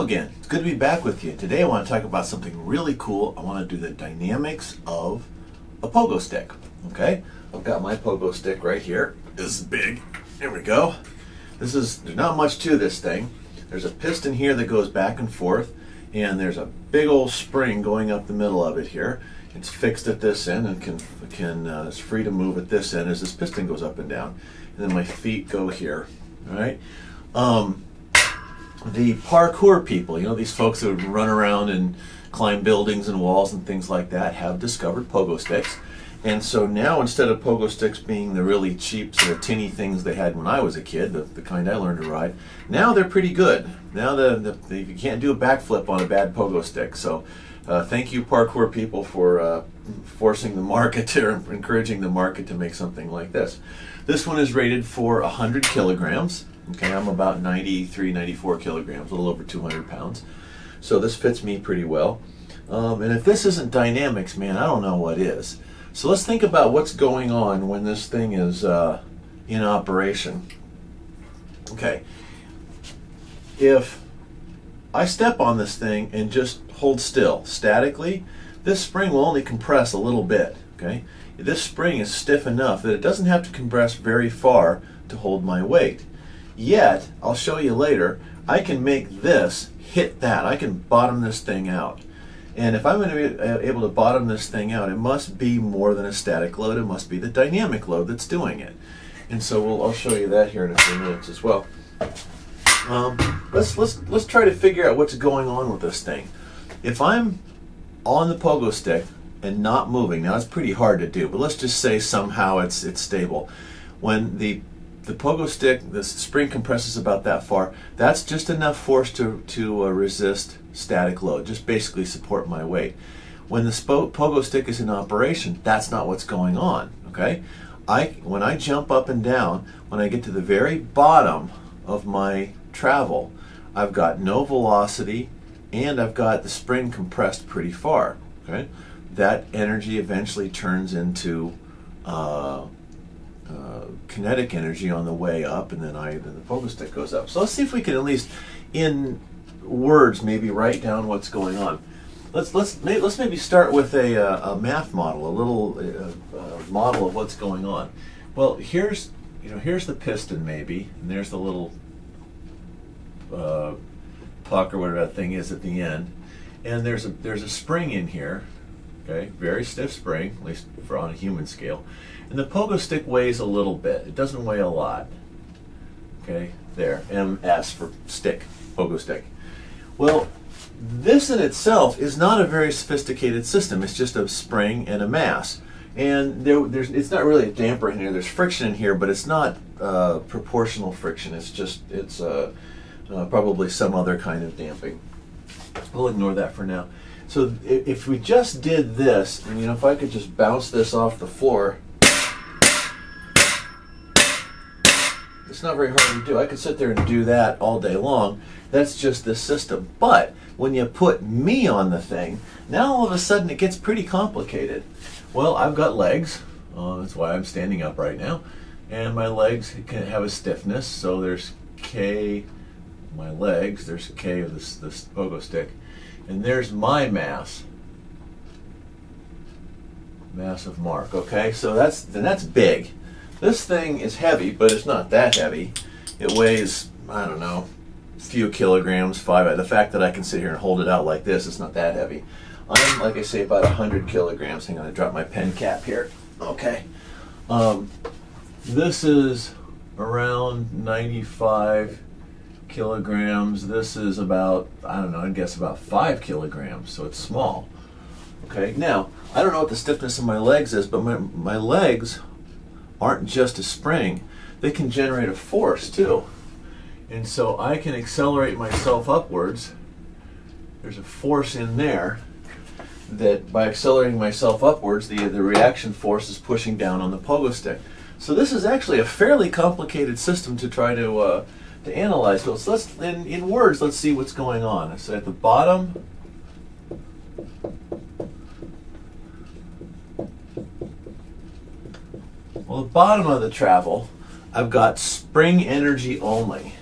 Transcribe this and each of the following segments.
Again. It's good to be back with you. Today I want to talk about something really cool. I want to do the dynamics of a pogo stick. Okay? I've got my pogo stick right here. This is big. There we go. This is there's not much to this thing. There's a piston here that goes back and forth, and there's a big old spring going up the middle of it here. It's fixed at this end and can can uh, it's free to move at this end as this piston goes up and down. And then my feet go here. All right. Um, the parkour people, you know, these folks that run around and climb buildings and walls and things like that, have discovered pogo sticks. And so now, instead of pogo sticks being the really cheap, sort of tinny things they had when I was a kid, the, the kind I learned to ride, now they're pretty good. Now the, the, the you can't do a backflip on a bad pogo stick. So uh, thank you, parkour people, for uh, forcing the market to, encouraging the market to make something like this. This one is rated for 100 kilograms. Okay, I'm about 93, 94 kilograms, a little over 200 pounds. So this fits me pretty well. Um, and if this isn't dynamics, man, I don't know what is. So let's think about what's going on when this thing is uh, in operation. Okay, if I step on this thing and just hold still statically, this spring will only compress a little bit. Okay, this spring is stiff enough that it doesn't have to compress very far to hold my weight. Yet, I'll show you later, I can make this hit that. I can bottom this thing out. And if I'm going to be uh, able to bottom this thing out, it must be more than a static load. It must be the dynamic load that's doing it. And so we'll, I'll show you that here in a few minutes as well. Um, let's let's let's try to figure out what's going on with this thing. If I'm on the pogo stick and not moving, now it's pretty hard to do, but let's just say somehow it's it's stable. When the the pogo stick, the spring compresses about that far. That's just enough force to, to uh, resist static load, just basically support my weight. When the pogo stick is in operation, that's not what's going on, okay? I, when I jump up and down, when I get to the very bottom of my travel, I've got no velocity and I've got the spring compressed pretty far, okay? That energy eventually turns into uh, uh, kinetic energy on the way up, and then I then the pogo stick goes up. So let's see if we can at least, in words, maybe write down what's going on. Let's let's let's maybe start with a, uh, a math model, a little uh, uh, model of what's going on. Well, here's you know here's the piston maybe, and there's the little puck or whatever that thing is at the end, and there's a there's a spring in here, okay, very stiff spring, at least for on a human scale, and the pogo stick weighs a little bit. It doesn't weigh a lot. Okay, there, MS for stick, pogo stick. Well, this in itself is not a very sophisticated system. It's just a spring and a mass. And there, there's, it's not really a damper in here. There's friction in here, but it's not uh, proportional friction. It's just, it's uh, uh, probably some other kind of damping. We'll ignore that for now. So if we just did this, and you know, if I could just bounce this off the floor, It's not very hard to do. I could sit there and do that all day long. That's just the system. But when you put me on the thing, now all of a sudden it gets pretty complicated. Well, I've got legs. Uh, that's why I'm standing up right now. And my legs can have a stiffness. So there's K, my legs. There's K of this, this pogo stick. And there's my mass. Mass of Mark. Okay, so that's then that's big. This thing is heavy, but it's not that heavy. It weighs, I don't know, a few kilograms, five. The fact that I can sit here and hold it out like this, it's not that heavy. I'm, like I say, about 100 kilograms. Hang on, I drop my pen cap here. Okay. Um, this is around 95 kilograms. This is about, I don't know, I guess about five kilograms, so it's small. Okay, now, I don't know what the stiffness of my legs is, but my, my legs aren't just a spring, they can generate a force too. And so I can accelerate myself upwards. There's a force in there that by accelerating myself upwards, the, the reaction force is pushing down on the pogo stick. So this is actually a fairly complicated system to try to uh, to analyze those. So let's, in, in words, let's see what's going on. So at the bottom, well, the bottom of the travel, I've got spring energy only.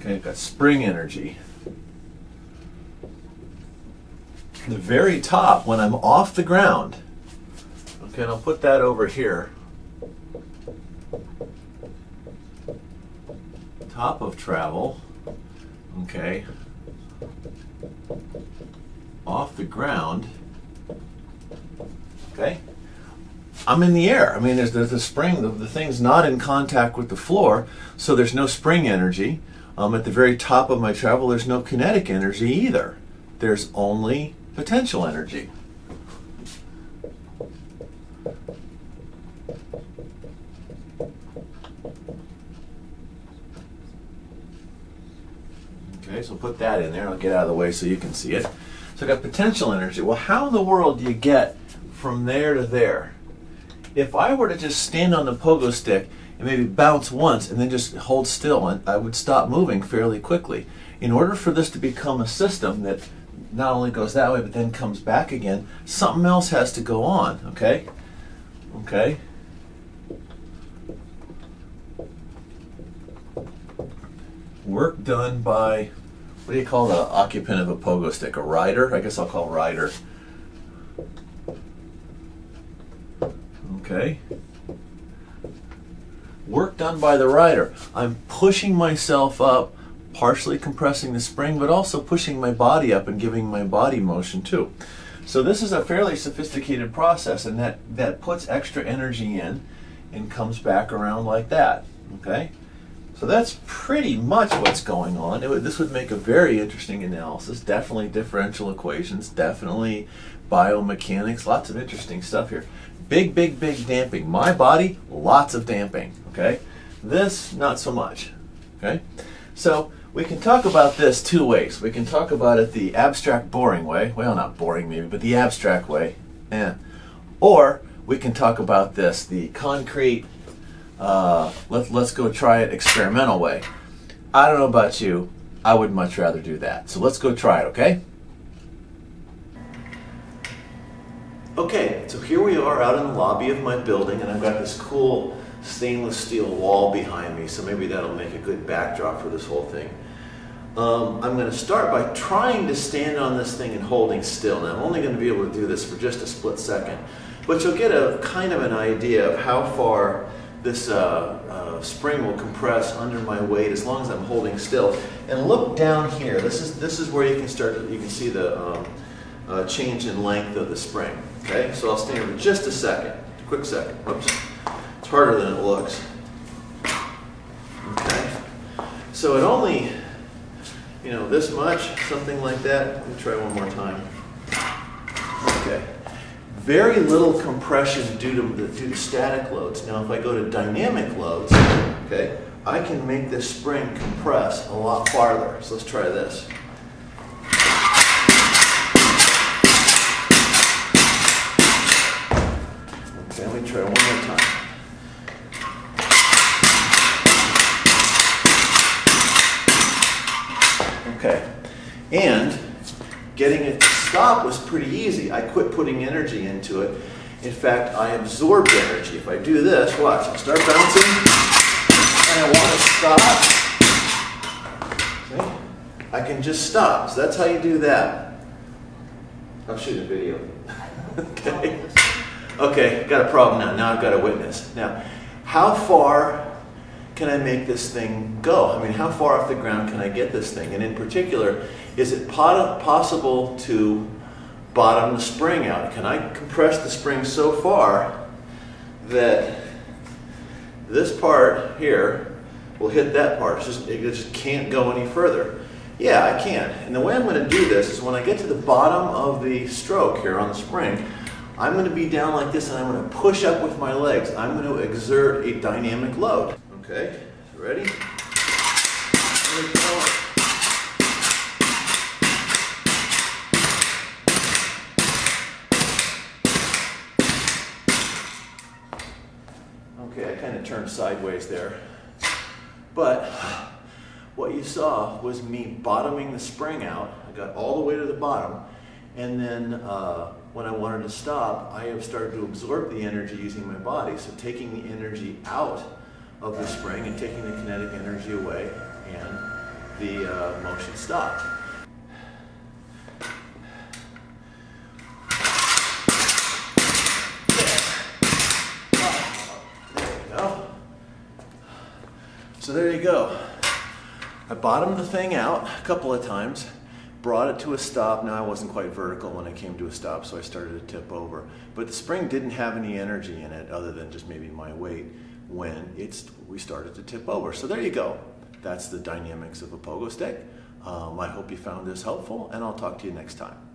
Okay, I've got spring energy. The very top, when I'm off the ground, okay, and I'll put that over here. Top of travel, okay, off the ground, okay. I'm in the air. I mean, there's, there's the spring, the, the thing's not in contact with the floor, so there's no spring energy. Um, at the very top of my travel, there's no kinetic energy either. There's only potential energy. Okay, so put that in there. I'll get out of the way so you can see it. So I've got potential energy. Well, how in the world do you get from there to there? if I were to just stand on the pogo stick and maybe bounce once and then just hold still, and I would stop moving fairly quickly. In order for this to become a system that not only goes that way but then comes back again, something else has to go on, okay? Okay? Work done by, what do you call the occupant of a pogo stick? A rider? I guess I'll call rider. Okay. Work done by the rider. I'm pushing myself up, partially compressing the spring, but also pushing my body up and giving my body motion too. So this is a fairly sophisticated process and that, that puts extra energy in and comes back around like that. Okay? So that's pretty much what's going on. Would, this would make a very interesting analysis. Definitely differential equations, definitely biomechanics, lots of interesting stuff here. Big, big, big damping. My body, lots of damping. Okay? This, not so much. Okay? So we can talk about this two ways. We can talk about it the abstract, boring way. Well, not boring maybe, but the abstract way. Eh. Or we can talk about this the concrete, uh, let, let's go try it experimental way. I don't know about you. I would much rather do that. So let's go try it, okay? Okay, so here we are out in the lobby of my building and I've got this cool stainless steel wall behind me, so maybe that'll make a good backdrop for this whole thing. Um, I'm going to start by trying to stand on this thing and holding still. Now I'm only going to be able to do this for just a split second, but you'll get a kind of an idea of how far this uh, uh, spring will compress under my weight as long as I'm holding still. And look down here. This is this is where you can start. You can see the um, uh, change in length of the spring. Okay, so I'll stand for just a second, quick second. Whoops, it's harder than it looks. Okay, so it only, you know, this much, something like that. Let me try one more time. Okay, very little compression due to the, due to static loads. Now, if I go to dynamic loads, okay, I can make this spring compress a lot farther. So let's try this. Okay, let me try one more time. Okay, and getting it stop was pretty easy. I quit putting energy into it. In fact, I absorbed energy. If I do this, watch, I start bouncing, and I want to stop. See? I can just stop. So that's how you do that. I'm shooting a video. okay. Okay, got a problem now. Now I've got a witness. Now, how far can I make this thing go? I mean, how far off the ground can I get this thing? And in particular, is it possible to bottom the spring out? Can I compress the spring so far that this part here will hit that part? Just, it just can't go any further. Yeah, I can. And the way I'm going to do this is when I get to the bottom of the stroke here on the spring, I'm going to be down like this and I'm going to push up with my legs. I'm going to exert a dynamic load. Okay, ready? Okay, I kind of turned sideways there. But what you saw was me bottoming the spring out. I got all the way to the bottom and then uh, when I wanted to stop, I have started to absorb the energy using my body. So taking the energy out of the spring and taking the kinetic energy away and the uh, motion stop. So there you go. I bottomed the thing out a couple of times, brought it to a stop. Now I wasn't quite vertical when I came to a stop, so I started to tip over. But the spring didn't have any energy in it other than just maybe my weight when it's we started to tip over. So there you go. That's the dynamics of a pogo stick. Um, I hope you found this helpful, and I'll talk to you next time.